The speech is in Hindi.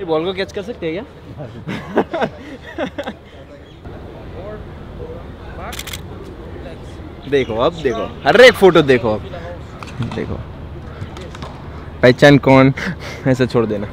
ये बॉल को कैच कर सकते हैं क्या? देखो अब, देखो। हर एक फ़ोटो देखो अब। देखो। पहचान कौन? ऐसा छोड़ देना।